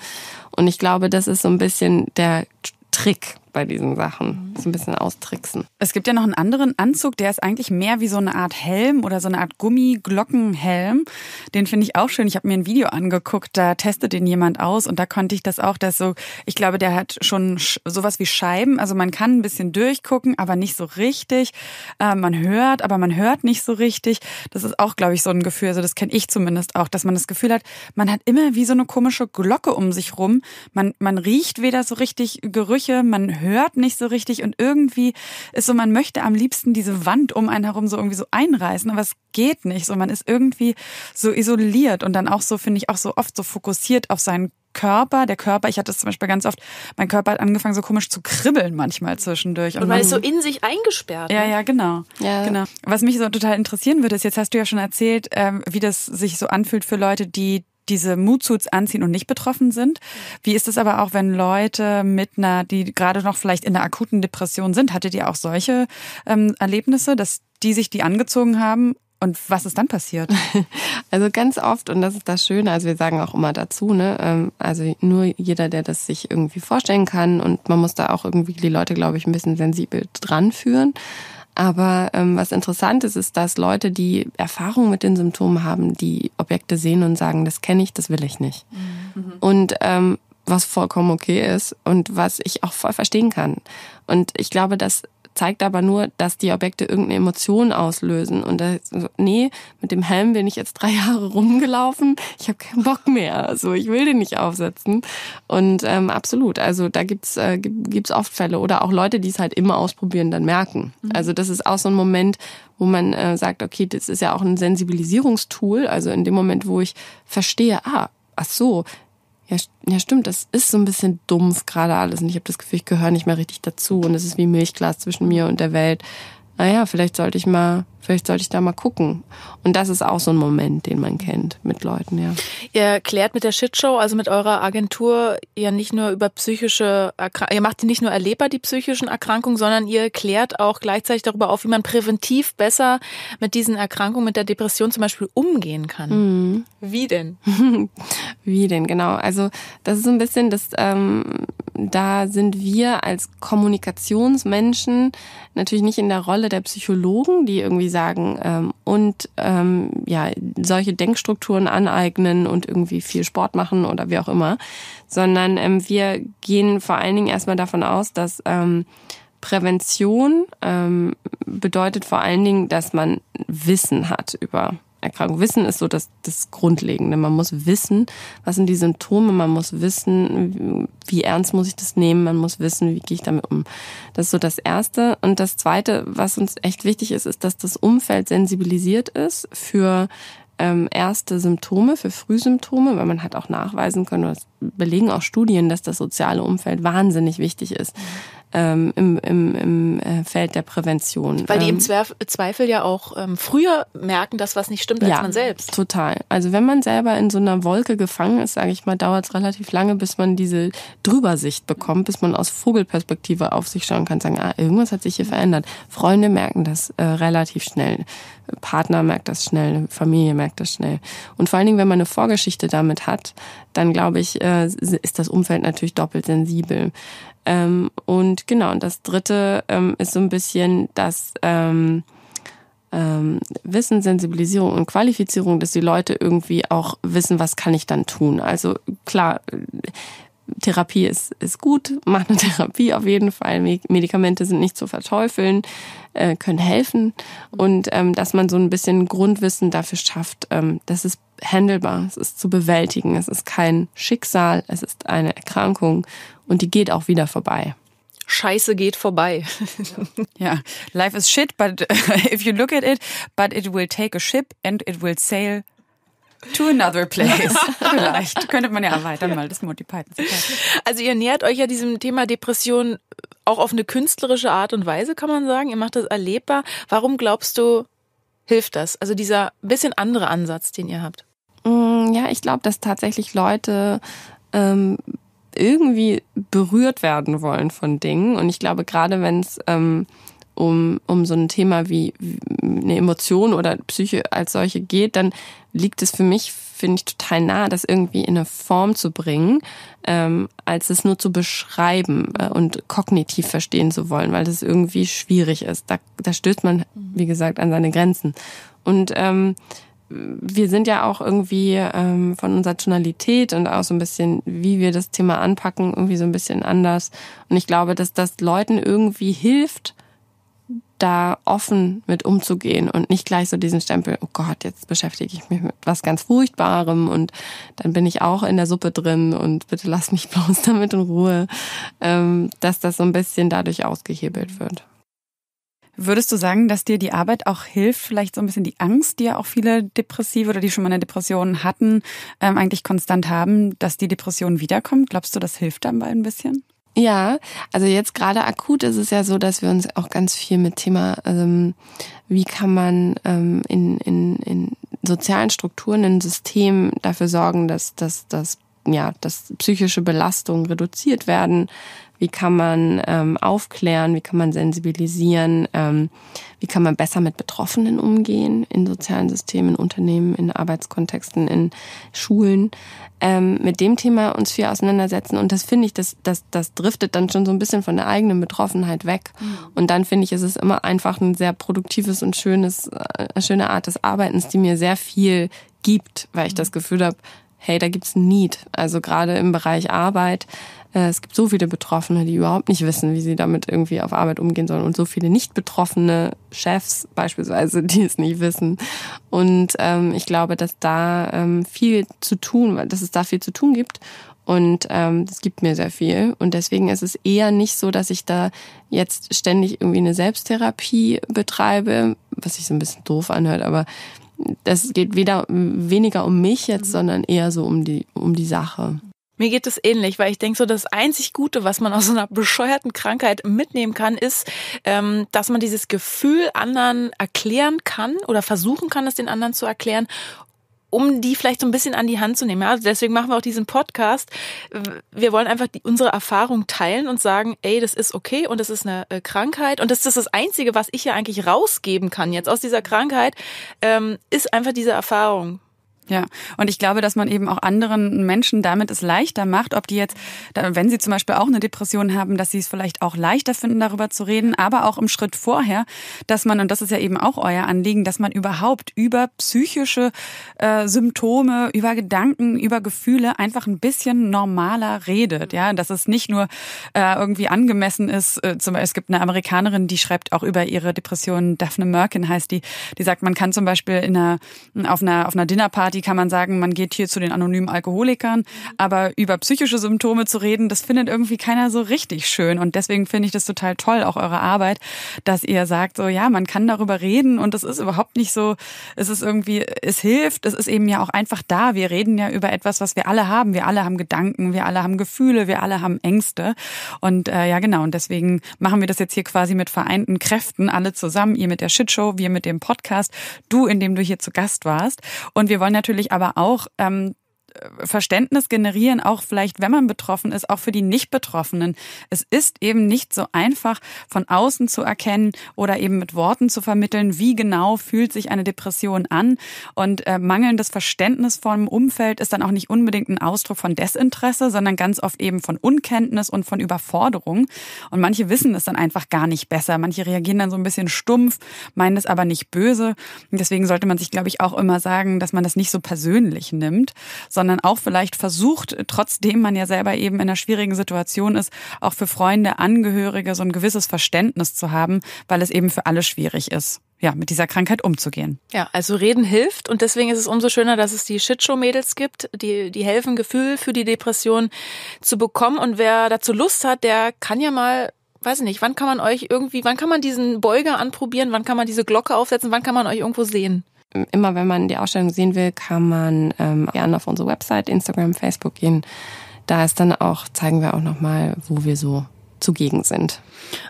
Und ich glaube, das ist so ein bisschen der Trick bei diesen Sachen. So ein bisschen austricksen. Es gibt ja noch einen anderen Anzug, der ist eigentlich mehr wie so eine Art Helm oder so eine Art Gummiglockenhelm. Den finde ich auch schön. Ich habe mir ein Video angeguckt, da testet den jemand aus und da konnte ich das auch, dass so, ich glaube, der hat schon sowas wie Scheiben. Also man kann ein bisschen durchgucken, aber nicht so richtig. Äh, man hört, aber man hört nicht so richtig. Das ist auch, glaube ich, so ein Gefühl. Also das kenne ich zumindest auch, dass man das Gefühl hat, man hat immer wie so eine komische Glocke um sich rum. Man, man riecht weder so richtig Gerüche, man hört hört nicht so richtig und irgendwie ist so, man möchte am liebsten diese Wand um einen herum so irgendwie so einreißen, aber es geht nicht. So, man ist irgendwie so isoliert und dann auch so, finde ich, auch so oft so fokussiert auf seinen Körper, der Körper, ich hatte es zum Beispiel ganz oft, mein Körper hat angefangen so komisch zu kribbeln manchmal zwischendurch. Und, und weil es so in sich eingesperrt. Ja, ne? ja, genau. Ja. genau. Was mich so total interessieren würde, ist, jetzt hast du ja schon erzählt, ähm, wie das sich so anfühlt für Leute, die diese Moodsuits anziehen und nicht betroffen sind. Wie ist es aber auch, wenn Leute mit einer, die gerade noch vielleicht in einer akuten Depression sind? Hattet ihr auch solche ähm, Erlebnisse, dass die sich die angezogen haben und was ist dann passiert? Also ganz oft, und das ist das Schöne, also wir sagen auch immer dazu, ne, ähm, also nur jeder, der das sich irgendwie vorstellen kann und man muss da auch irgendwie die Leute, glaube ich, ein bisschen sensibel dran führen. Aber ähm, was interessant ist, ist, dass Leute, die Erfahrung mit den Symptomen haben, die Objekte sehen und sagen, das kenne ich, das will ich nicht. Mhm. Und ähm, was vollkommen okay ist und was ich auch voll verstehen kann. Und ich glaube, dass zeigt aber nur, dass die Objekte irgendeine Emotion auslösen. Und das, nee, mit dem Helm bin ich jetzt drei Jahre rumgelaufen. Ich habe keinen Bock mehr. Also ich will den nicht aufsetzen. Und ähm, absolut. Also da gibt's äh, gibt's oft Fälle oder auch Leute, die es halt immer ausprobieren, dann merken. Mhm. Also das ist auch so ein Moment, wo man äh, sagt, okay, das ist ja auch ein Sensibilisierungstool. Also in dem Moment, wo ich verstehe, ah, ach so, ja, ja, stimmt, das ist so ein bisschen dumpf gerade alles und ich habe das Gefühl, ich gehöre nicht mehr richtig dazu und es ist wie Milchglas zwischen mir und der Welt. Naja, vielleicht sollte ich mal, vielleicht sollte ich da mal gucken. Und das ist auch so ein Moment, den man kennt mit Leuten, ja. Ihr klärt mit der Shitshow, also mit eurer Agentur, ja nicht nur über psychische, Erkrankungen, ihr macht nicht nur erlebbar die psychischen Erkrankungen, sondern ihr klärt auch gleichzeitig darüber auf, wie man präventiv besser mit diesen Erkrankungen, mit der Depression zum Beispiel umgehen kann. Mhm. Wie denn? wie denn, genau. Also das ist so ein bisschen das, ähm, da sind wir als Kommunikationsmenschen natürlich nicht in der Rolle der Psychologen, die irgendwie sagen ähm, und ähm, ja solche Denkstrukturen aneignen und irgendwie viel Sport machen oder wie auch immer, sondern ähm, wir gehen vor allen Dingen erstmal davon aus, dass ähm, Prävention ähm, bedeutet vor allen Dingen, dass man Wissen hat über Erkrankung. Wissen ist so das, das Grundlegende. Man muss wissen, was sind die Symptome, man muss wissen, wie ernst muss ich das nehmen, man muss wissen, wie gehe ich damit um. Das ist so das Erste. Und das Zweite, was uns echt wichtig ist, ist, dass das Umfeld sensibilisiert ist für ähm, erste Symptome, für Frühsymptome, weil man hat auch nachweisen können, das belegen auch Studien, dass das soziale Umfeld wahnsinnig wichtig ist ähm, im, im, im äh, Feld der Prävention. Weil die im ähm, Zweifel ja auch ähm, früher merken, dass was nicht stimmt als ja, man selbst. Total. Also wenn man selber in so einer Wolke gefangen ist, sage ich mal, dauert es relativ lange, bis man diese Drübersicht bekommt, bis man aus Vogelperspektive auf sich schauen kann, sagen, ah, irgendwas hat sich hier verändert. Freunde merken das äh, relativ schnell. Partner merkt das schnell, Familie merkt das schnell. Und vor allen Dingen, wenn man eine Vorgeschichte damit hat, dann glaube ich, äh, ist das Umfeld natürlich doppelt sensibel. Ähm, und genau, und das dritte ähm, ist so ein bisschen das ähm, ähm, Wissen, Sensibilisierung und Qualifizierung, dass die Leute irgendwie auch wissen, was kann ich dann tun. Also klar, Therapie ist, ist gut, macht eine Therapie auf jeden Fall. Medikamente sind nicht zu verteufeln, äh, können helfen. Und ähm, dass man so ein bisschen Grundwissen dafür schafft, ähm, das ist handelbar, es ist zu bewältigen, es ist kein Schicksal, es ist eine Erkrankung und die geht auch wieder vorbei. Scheiße geht vorbei. ja, life is shit, but if you look at it, but it will take a ship and it will sail To another place. Vielleicht. Könnte man ja erweitern mal das Monty Python. Also ihr nähert euch ja diesem Thema Depression auch auf eine künstlerische Art und Weise, kann man sagen. Ihr macht das erlebbar. Warum glaubst du, hilft das? Also dieser bisschen andere Ansatz, den ihr habt. Mm, ja, ich glaube, dass tatsächlich Leute ähm, irgendwie berührt werden wollen von Dingen. Und ich glaube, gerade wenn es ähm, um, um so ein Thema wie, eine Emotion oder Psyche als solche geht, dann liegt es für mich, finde ich, total nah, das irgendwie in eine Form zu bringen, ähm, als es nur zu beschreiben äh, und kognitiv verstehen zu wollen, weil das irgendwie schwierig ist. Da, da stößt man, wie gesagt, an seine Grenzen. Und ähm, wir sind ja auch irgendwie ähm, von unserer Tonalität und auch so ein bisschen, wie wir das Thema anpacken, irgendwie so ein bisschen anders. Und ich glaube, dass das Leuten irgendwie hilft, da offen mit umzugehen und nicht gleich so diesen Stempel, oh Gott, jetzt beschäftige ich mich mit was ganz Furchtbarem und dann bin ich auch in der Suppe drin und bitte lass mich bloß damit in Ruhe, ähm, dass das so ein bisschen dadurch ausgehebelt wird. Würdest du sagen, dass dir die Arbeit auch hilft, vielleicht so ein bisschen die Angst, die ja auch viele Depressive oder die schon mal eine Depression hatten, ähm, eigentlich konstant haben, dass die Depression wiederkommt? Glaubst du, das hilft dabei ein bisschen? Ja, also jetzt gerade akut ist es ja so, dass wir uns auch ganz viel mit Thema, ähm, wie kann man ähm, in, in, in sozialen Strukturen, in Systemen dafür sorgen, dass, dass, dass ja, dass psychische Belastungen reduziert werden, wie kann man ähm, aufklären, wie kann man sensibilisieren, ähm, wie kann man besser mit Betroffenen umgehen in sozialen Systemen, in Unternehmen, in Arbeitskontexten, in Schulen. Ähm, mit dem Thema uns viel auseinandersetzen. Und das finde ich, das, das, das driftet dann schon so ein bisschen von der eigenen Betroffenheit weg. Mhm. Und dann finde ich, ist es immer einfach ein sehr produktives und schönes, eine äh, schöne Art des Arbeitens, die mir sehr viel gibt, weil ich das Gefühl habe, hey, da gibt's ein Need. Also gerade im Bereich Arbeit es gibt so viele Betroffene, die überhaupt nicht wissen, wie sie damit irgendwie auf Arbeit umgehen sollen und so viele nicht betroffene Chefs beispielsweise, die es nicht wissen. Und ähm, ich glaube, dass da ähm, viel zu tun, dass es da viel zu tun gibt. Und ähm, das gibt mir sehr viel. Und deswegen ist es eher nicht so, dass ich da jetzt ständig irgendwie eine Selbsttherapie betreibe, was sich so ein bisschen doof anhört, aber das geht weder weniger um mich jetzt, sondern eher so um die um die Sache. Mir geht es ähnlich, weil ich denke, so das einzig Gute, was man aus so einer bescheuerten Krankheit mitnehmen kann, ist, ähm, dass man dieses Gefühl anderen erklären kann oder versuchen kann, es den anderen zu erklären um die vielleicht so ein bisschen an die Hand zu nehmen. Ja, also deswegen machen wir auch diesen Podcast. Wir wollen einfach die, unsere Erfahrung teilen und sagen, ey, das ist okay und das ist eine äh, Krankheit und das ist das Einzige, was ich ja eigentlich rausgeben kann jetzt aus dieser Krankheit, ähm, ist einfach diese Erfahrung. Ja, und ich glaube, dass man eben auch anderen Menschen damit es leichter macht, ob die jetzt, wenn sie zum Beispiel auch eine Depression haben, dass sie es vielleicht auch leichter finden, darüber zu reden, aber auch im Schritt vorher, dass man, und das ist ja eben auch euer Anliegen, dass man überhaupt über psychische äh, Symptome, über Gedanken, über Gefühle einfach ein bisschen normaler redet. Ja, dass es nicht nur äh, irgendwie angemessen ist. Äh, zum Beispiel, es gibt eine Amerikanerin, die schreibt auch über ihre Depression, Daphne Merkin heißt die, die sagt, man kann zum Beispiel in einer, auf einer, auf einer Dinnerparty die kann man sagen, man geht hier zu den anonymen Alkoholikern, aber über psychische Symptome zu reden, das findet irgendwie keiner so richtig schön. Und deswegen finde ich das total toll, auch eure Arbeit, dass ihr sagt, so ja, man kann darüber reden und das ist überhaupt nicht so, es ist irgendwie, es hilft, es ist eben ja auch einfach da. Wir reden ja über etwas, was wir alle haben. Wir alle haben Gedanken, wir alle haben Gefühle, wir alle haben Ängste. Und äh, ja genau. Und deswegen machen wir das jetzt hier quasi mit vereinten Kräften alle zusammen, ihr mit der Shitshow, wir mit dem Podcast, du, indem du hier zu Gast warst. Und wir wollen natürlich natürlich aber auch ähm, Verständnis generieren, auch vielleicht, wenn man betroffen ist, auch für die Nicht-Betroffenen. Es ist eben nicht so einfach, von außen zu erkennen oder eben mit Worten zu vermitteln, wie genau fühlt sich eine Depression an. Und äh, mangelndes Verständnis vom Umfeld ist dann auch nicht unbedingt ein Ausdruck von Desinteresse, sondern ganz oft eben von Unkenntnis und von Überforderung. Und manche wissen es dann einfach gar nicht besser. Manche reagieren dann so ein bisschen stumpf, meinen es aber nicht böse. Und deswegen sollte man sich, glaube ich, auch immer sagen, dass man das nicht so persönlich nimmt, sondern sondern auch vielleicht versucht, trotzdem man ja selber eben in einer schwierigen Situation ist, auch für Freunde, Angehörige so ein gewisses Verständnis zu haben, weil es eben für alle schwierig ist ja, mit dieser Krankheit umzugehen. Ja, also reden hilft und deswegen ist es umso schöner, dass es die Shitshow-Mädels gibt, die, die helfen, Gefühl für die Depression zu bekommen und wer dazu Lust hat, der kann ja mal weiß ich nicht, wann kann man euch irgendwie, wann kann man diesen Beuger anprobieren, wann kann man diese Glocke aufsetzen, wann kann man euch irgendwo sehen? Immer wenn man die Ausstellung sehen will, kann man ähm, gerne auf unsere Website, Instagram, Facebook gehen. Da ist dann auch, zeigen wir auch nochmal, wo wir so zugegen sind.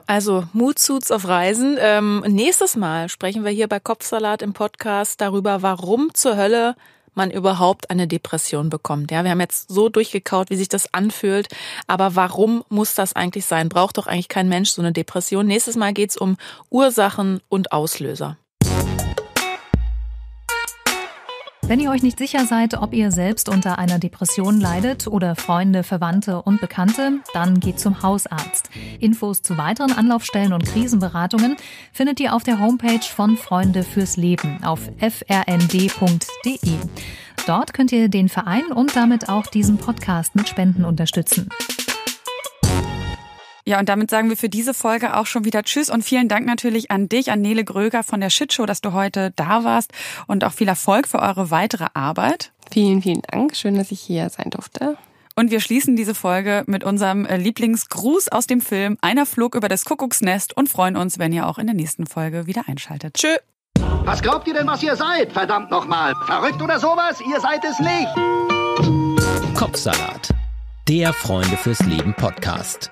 Also Moodsuits auf Reisen. Ähm, nächstes Mal sprechen wir hier bei Kopfsalat im Podcast darüber, warum zur Hölle man überhaupt eine Depression bekommt. Ja, wir haben jetzt so durchgekaut, wie sich das anfühlt. Aber warum muss das eigentlich sein? Braucht doch eigentlich kein Mensch so eine Depression. Nächstes Mal geht's um Ursachen und Auslöser. Wenn ihr euch nicht sicher seid, ob ihr selbst unter einer Depression leidet oder Freunde, Verwandte und Bekannte, dann geht zum Hausarzt. Infos zu weiteren Anlaufstellen und Krisenberatungen findet ihr auf der Homepage von Freunde fürs Leben auf frnd.de. Dort könnt ihr den Verein und damit auch diesen Podcast mit Spenden unterstützen. Ja, und damit sagen wir für diese Folge auch schon wieder Tschüss und vielen Dank natürlich an dich, an Nele Gröger von der Shitshow, dass du heute da warst und auch viel Erfolg für eure weitere Arbeit. Vielen, vielen Dank. Schön, dass ich hier sein durfte. Und wir schließen diese Folge mit unserem äh, Lieblingsgruß aus dem Film Einer flog über das Kuckucksnest und freuen uns, wenn ihr auch in der nächsten Folge wieder einschaltet. Tschö. Was glaubt ihr denn, was ihr seid? Verdammt nochmal. Verrückt oder sowas? Ihr seid es nicht. Kopfsalat. Der Freunde fürs Leben Podcast.